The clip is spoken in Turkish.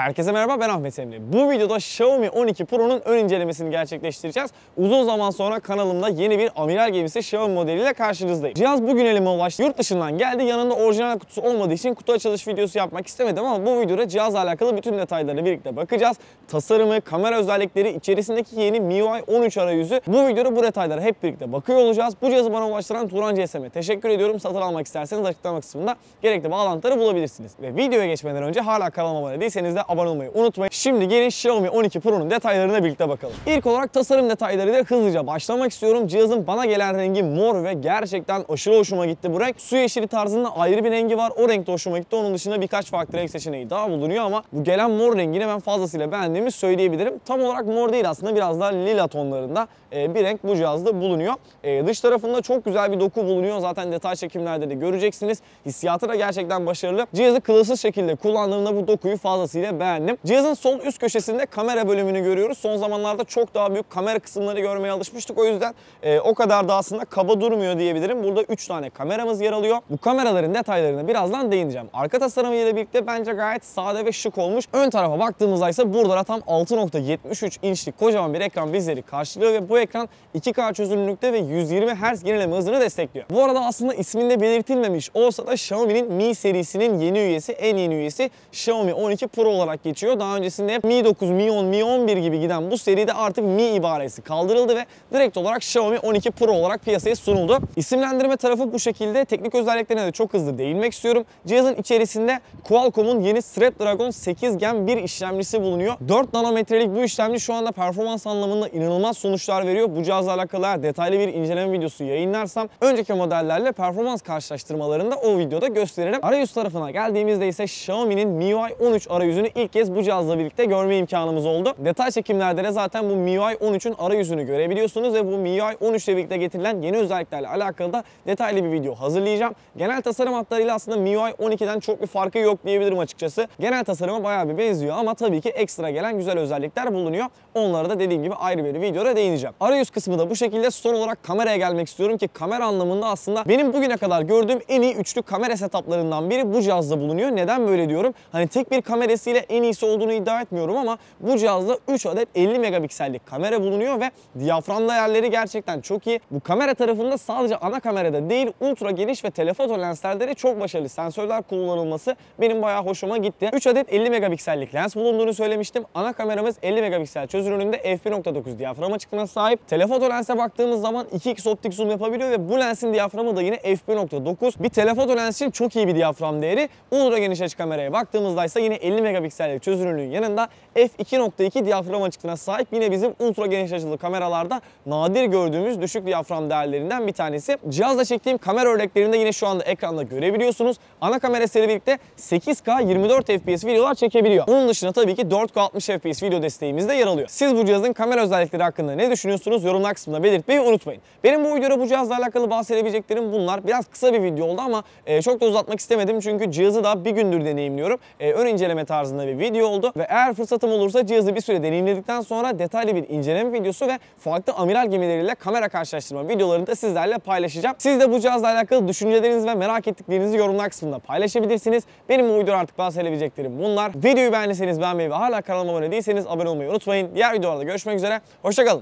Herkese merhaba ben Ahmet Emre. Bu videoda Xiaomi 12 Pro'nun ön incelemesini gerçekleştireceğiz. Uzun zaman sonra kanalımda yeni bir amiral gemisi Xiaomi modeliyle karşınızdayım. Cihaz bugün elime ulaştı. Yurt dışından geldi. Yanında orijinal kutusu olmadığı için kutu açılış videosu yapmak istemedim ama bu videoda cihazla alakalı bütün detaylarına birlikte bakacağız. Tasarımı, kamera özellikleri, içerisindeki yeni MIUI 13 arayüzü. Bu videoda bu detaylara hep birlikte bakıyor olacağız. Bu cihazı bana ulaştıran Turan CSM'e teşekkür ediyorum. Satın almak isterseniz açıklama kısmında gerekli bağlantıları bulabilirsiniz. Ve videoya geçmeden önce hala kanalıma abone değilseniz de abone olmayı unutmayın. Şimdi gelin Xiaomi 12 Pro'nun detaylarına birlikte bakalım. İlk olarak tasarım detaylarıyla hızlıca başlamak istiyorum. Cihazın bana gelen rengi mor ve gerçekten aşırı hoşuma gitti bu renk. Su yeşili tarzında ayrı bir rengi var. O renk de hoşuma gitti. Onun dışında birkaç farklı renk seçeneği daha bulunuyor ama bu gelen mor rengini ben fazlasıyla beğendiğimi söyleyebilirim. Tam olarak mor değil aslında biraz daha lila tonlarında e, bir renk bu cihazda bulunuyor. E, Dış tarafında çok güzel bir doku bulunuyor. Zaten detay çekimlerde de göreceksiniz. Hissiyatı da gerçekten başarılı. Cihazı kılıfsız şekilde kullandığımda bu dokuyu fazlasıyla beğendim. Cihazın sol üst köşesinde kamera bölümünü görüyoruz. Son zamanlarda çok daha büyük kamera kısımları görmeye alışmıştık. O yüzden e, o kadar da aslında kaba durmuyor diyebilirim. Burada 3 tane kameramız yer alıyor. Bu kameraların detaylarına birazdan değineceğim. Arka tasarımı ile birlikte bence gayet sade ve şık olmuş. Ön tarafa baktığımızda ise burada da tam 6.73 inçlik kocaman bir ekran bizleri karşılıyor ve bu ekran 2K çözünürlükte ve 120 Hz yenileme hızını destekliyor. Bu arada aslında isminde belirtilmemiş olsa da Xiaomi'nin Mi serisinin yeni üyesi, en yeni üyesi Xiaomi 12 Pro olarak geçiyor. Daha öncesinde hep Mi 9, Mi 10, Mi 11 gibi giden bu seride artık Mi ibaresi kaldırıldı ve direkt olarak Xiaomi 12 Pro olarak piyasaya sunuldu. İsimlendirme tarafı bu şekilde. Teknik özelliklerine de çok hızlı değinmek istiyorum. Cihazın içerisinde Qualcomm'un yeni Snapdragon 8 Gen 1 işlemcisi bulunuyor. 4 nanometrelik bu işlemci şu anda performans anlamında inanılmaz sonuçlar veriyor. Bu cihazla alakalı eğer detaylı bir inceleme videosu yayınlarsam önceki modellerle performans karşılaştırmalarında o videoda gösteririm. Arayüz tarafına geldiğimizde ise Xiaomi'nin MIUI 13 arayüzünü ilk kez bu cihazla birlikte görme imkanımız oldu. Detay çekimlerde de zaten bu MIUI 13'ün arayüzünü görebiliyorsunuz ve bu MIUI 13 ile birlikte getirilen yeni özelliklerle alakalı da detaylı bir video hazırlayacağım. Genel tasarım hatlarıyla aslında MIUI 12'den çok bir farkı yok diyebilirim açıkçası. Genel tasarıma bayağı bir benziyor ama tabii ki ekstra gelen güzel özellikler bulunuyor. Onlara da dediğim gibi ayrı bir videoda değineceğim. Arayüz kısmı da bu şekilde. Son olarak kameraya gelmek istiyorum ki kamera anlamında aslında benim bugüne kadar gördüğüm en iyi üçlü kamera setuplarından biri bu cihazda bulunuyor. Neden böyle diyorum? Hani tek bir kamerasıyla en iyisi olduğunu iddia etmiyorum ama bu cihazda 3 adet 50 megapiksellik kamera bulunuyor ve diyafram değerleri gerçekten çok iyi. Bu kamera tarafında sadece ana kamerada değil ultra geniş ve telefoto lenslerde de çok başarılı sensörler kullanılması benim bayağı hoşuma gitti. 3 adet 50 megapiksellik lens bulunduğunu söylemiştim. Ana kameramız 50 megapiksel çözünürlüğünde f1.9 diyafram açıklığına sahip. Telefoto lense baktığımız zaman 2x optik zoom yapabiliyor ve bu lensin diyaframı da yine f1.9. Bir telefoto lens için çok iyi bir diyafram değeri. Ultra geniş açı kameraya baktığımızda ise yine 50 megapiksellik çözünürlüğün yanında f2.2 diyafram açıklığına sahip. Yine bizim ultra geniş açılı kameralarda nadir gördüğümüz düşük diyafram değerlerinden bir tanesi. Cihazla çektiğim kamera örneklerinde yine şu anda ekranda görebiliyorsunuz. Ana kamerasıyla birlikte 8K 24 FPS videolar çekebiliyor. Bunun dışında tabii ki 4K 60 FPS video desteğimiz de yer alıyor. Siz bu cihazın kamera özellikleri hakkında ne düşünüyorsunuz? Yorumlar kısmında belirtmeyi unutmayın. Benim bu videoda bu cihazla alakalı bahsedebileceklerim bunlar. Biraz kısa bir video oldu ama e, çok da uzatmak istemedim çünkü cihazı da bir gündür deneyimliyorum. E, ön inceleme tarzında bir video oldu ve eğer fırsatım olursa cihazı bir süre deneyimledikten sonra detaylı bir inceleme videosu ve farklı amiral gemileriyle kamera karşılaştırma videolarını da sizlerle paylaşacağım. Siz de bu cihazla alakalı düşüncelerinizi ve merak ettiklerinizi yorumlar kısmında paylaşabilirsiniz. Benim bu videoda artık bahsedebileceklerim bunlar. Videoyu beğendiyseniz beğenmeyi ve hala kanalıma abone değilseniz abone olmayı unutmayın. Diğer videolarda görüşmek üzere. Hoşçakalın.